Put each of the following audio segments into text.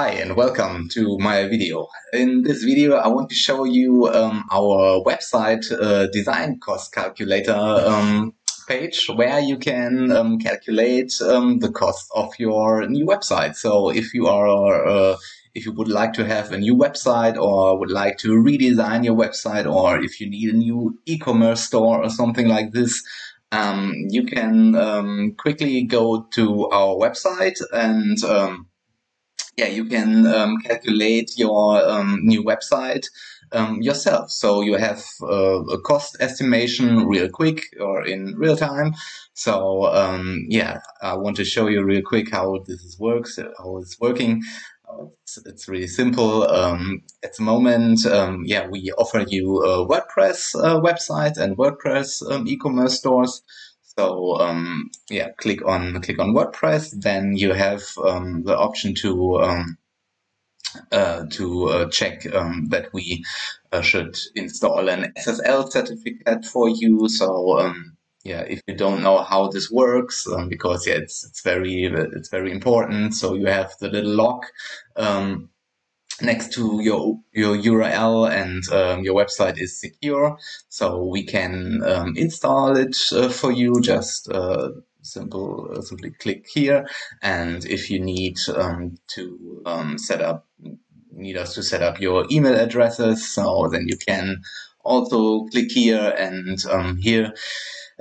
Hi and welcome to my video. In this video I want to show you um, our website uh, design cost calculator um, page where you can um, calculate um, the cost of your new website. So if you are uh, if you would like to have a new website or would like to redesign your website or if you need a new e-commerce store or something like this, um, you can um, quickly go to our website and yeah, you can um, calculate your um, new website um, yourself. So you have uh, a cost estimation real quick or in real time. So um, yeah, I want to show you real quick how this works, how it's working. It's, it's really simple. Um, at the moment, um, yeah, we offer you a WordPress uh, website and WordPress e-commerce stores. So um, yeah, click on click on WordPress. Then you have um, the option to um, uh, to uh, check um, that we uh, should install an SSL certificate for you. So um, yeah, if you don't know how this works, um, because yeah, it's it's very it's very important. So you have the little lock next to your your URL and um, your website is secure. So we can um, install it uh, for you. Just uh, simple uh, simply click here, and if you need um, to um, set up need us to set up your email addresses, so then you can also click here and um, here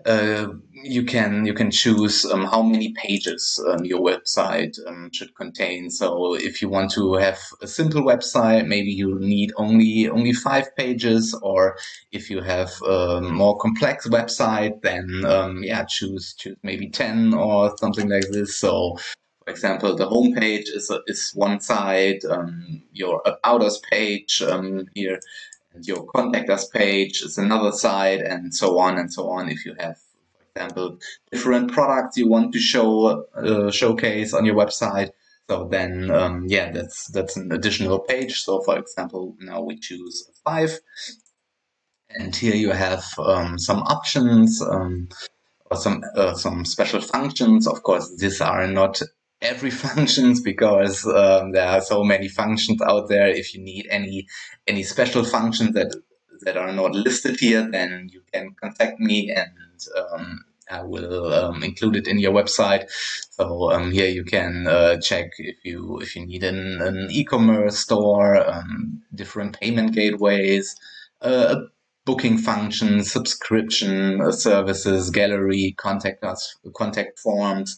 uh, you can you can choose um, how many pages um, your website um, should contain. So if you want to have a simple website, maybe you need only only five pages, or if you have a more complex website, then um, yeah, choose choose maybe ten or something like this. So for example, the homepage is is one side, um, your about us page um, here your contact us page is another side and so on and so on. If you have for example different products you want to show uh, showcase on your website so then um, yeah that's that's an additional page. So for example now we choose five and here you have um, some options um, or some uh, some special functions. Of course these are not every functions because um, there are so many functions out there. If you need any any special functions that that are not listed here, then you can contact me and um, I will um, include it in your website. So um, here you can uh, check if you if you need an, an e-commerce store, um, different payment gateways, uh, booking functions, subscription uh, services, gallery, contact us, contact forms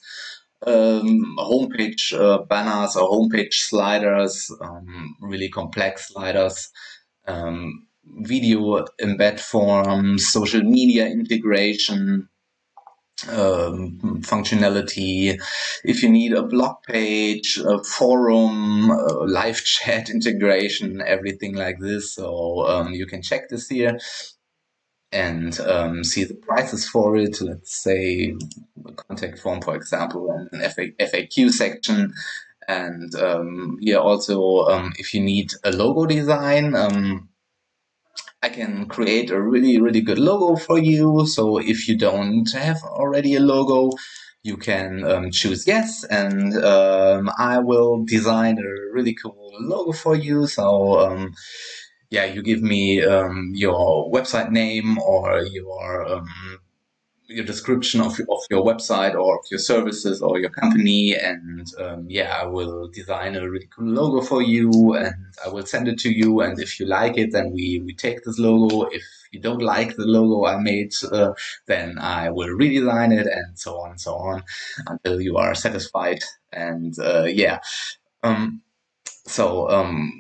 um, homepage uh, banners or homepage sliders, um, really complex sliders, um, video embed forms, social media integration, um, functionality. If you need a blog page, a forum, live chat integration, everything like this. So um, you can check this here and um, see the prices for it. Let's say a contact form, for example, and an FAQ section. And um, here also, um, if you need a logo design, um, I can create a really, really good logo for you. So if you don't have already a logo, you can um, choose yes, and um, I will design a really cool logo for you. So yeah, you give me um, your website name or your um, your description of, of your website or of your services or your company and um, yeah i will design a really cool logo for you and i will send it to you and if you like it then we, we take this logo. If you don't like the logo i made uh, then i will redesign it and so on and so on until you are satisfied and uh, yeah. Um, so um,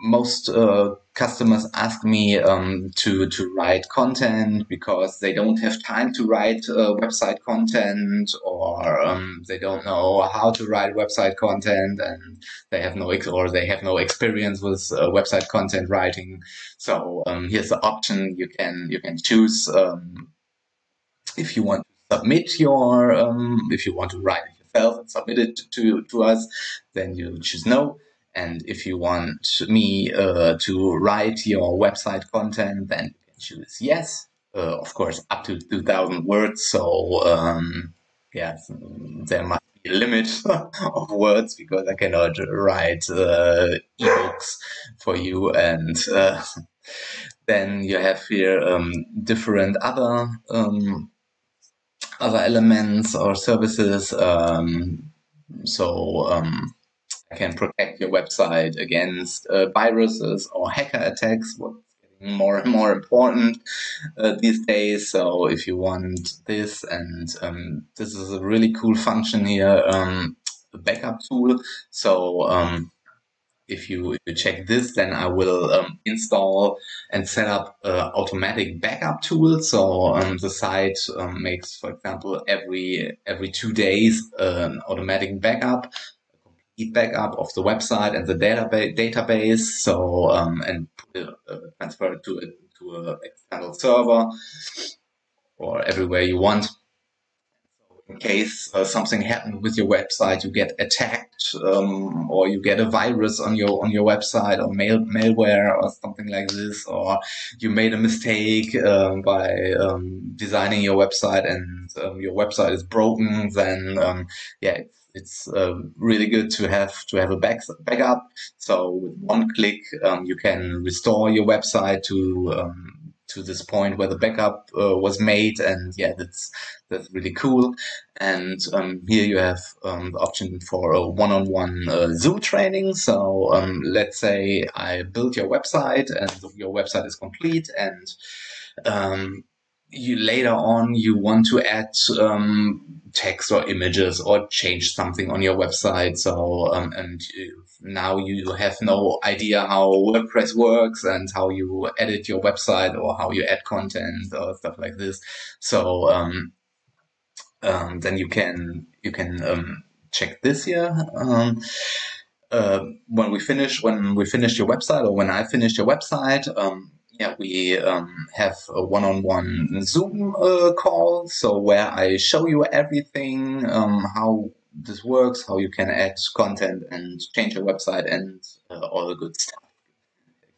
most uh, customers ask me um, to to write content because they don't have time to write uh, website content or um, they don't know how to write website content and they have no ex- or they have no experience with uh, website content writing. So um, here's the option you can you can choose um, if you want to submit your um, if you want to write it yourself and submit it to to us, then you choose no and if you want me uh, to write your website content, then you can choose yes. Uh, of course, up to 2000 words. So, um, yeah, there must be a limit of words because I cannot write uh, ebooks for you. And uh, then you have here um, different other um, other elements or services. Um, so um, can protect your website against uh, viruses or hacker attacks. What's getting more and more important uh, these days. So if you want this, and um, this is a really cool function here, um, a backup tool. So um, if you, if you check this, then I will um, install and set up uh, automatic backup tool. So um, the site um, makes, for example, every every two days an automatic backup, complete backup of the website and the database. database. So um, and uh, transfer it to a, to an external server or everywhere you want in case uh, something happened with your website, you get attacked um, or you get a virus on your on your website or mail malware or something like this, or you made a mistake um, by um, designing your website and um, your website is broken, then um, yeah. It's, uh, really good to have to have a back, backup. So with one click, um, you can restore your website to to this point where the backup uh, was made. And yeah that's that's really cool. And um, here you have um, the option for a one-on-one uh, zoom training. So um, let's say i built your website and your website is complete and um, you later on you want to add um, text or images or change something on your website so um, and now you have no idea how WordPress works and how you edit your website or how you add content or stuff like this. So um, um, then you can you can um, check this here. Um, uh, when we finish when we finish your website or when I finish your website, um, yeah, we um, have a one-on-one Zoom uh, call. So where I show you everything, how this works, how you can add content and change your website and uh, all the good stuff.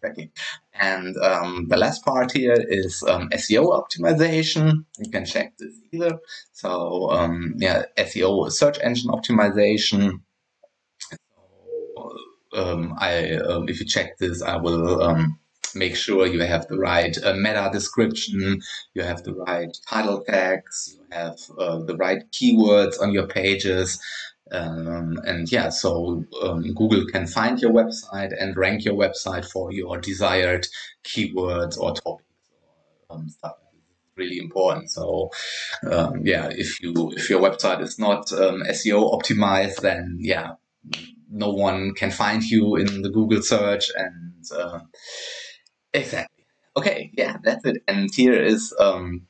Exactly. And um, the last part here is um, SEO optimization. You can check this either. So um, yeah, SEO search engine optimization. Um, I um, if you check this, I will um, make sure you have the right uh, meta description, you have the right title tags, you have uh, the right keywords on your pages. Um, and yeah, so um, Google can find your website and rank your website for your desired keywords or topics or um, stuff. Really important. So um, yeah, if you if your website is not um, SEO optimized, then yeah, no one can find you in the Google search and uh, Exactly. Okay, yeah, that's it. And here is um,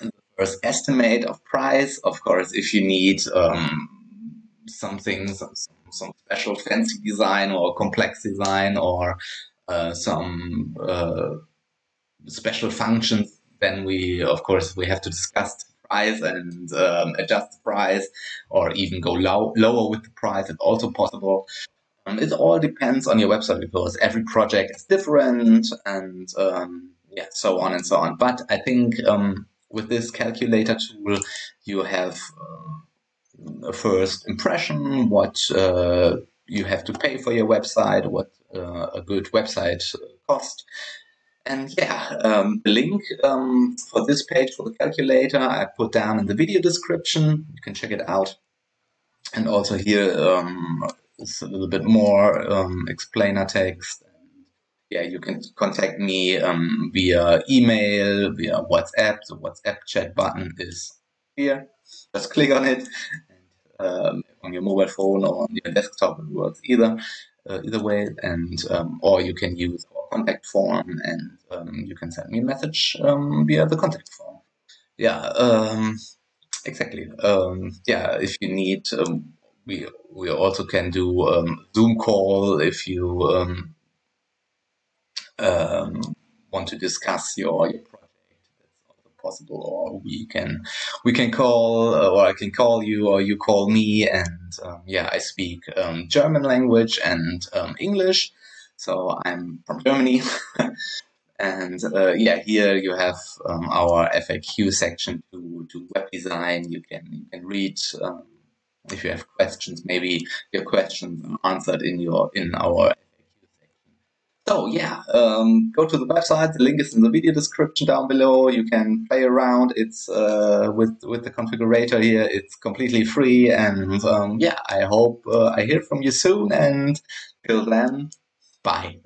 the first estimate of price. Of course, if you need um, something, some, some special fancy design or complex design or uh, some uh, special functions, then we, of course, we have to discuss the price and um, adjust the price or even go low, lower with the price. It's also possible. Um, it all depends on your website because every project is different and um, yeah, so on and so on. But I think um, with this calculator tool, you have uh, a first impression what uh, you have to pay for your website, what uh, a good website cost. And yeah, um, the link um, for this page for the calculator I put down in the video description. You can check it out. And also here um, is a little bit more um, explainer text. Yeah, you can contact me um, via email, via WhatsApp. The WhatsApp chat button is here. Just click on it. And, um, on your mobile phone or on your desktop, it works either. Uh, either way, and um, or you can use our contact form, and um, you can send me a message um, via the contact form. Yeah, exactly. yeah, if you need we we also can do um, Zoom call if you um, um, want to discuss your, your project. That's also possible. Or we can we can call, uh, or I can call you, or you call me. And um, yeah, I speak um, German language and um, English. So I'm from Germany. And uh, yeah, here you have um, our FAQ section to, to web design. You can you can read um, if you have questions, maybe your questions are answered in your in our so yeah, um, go to the website. The link is in the video description down below. You can play around. It's uh, with with the configurator here. It's completely free, and um, yeah, I hope uh, I hear from you soon. And till then, bye.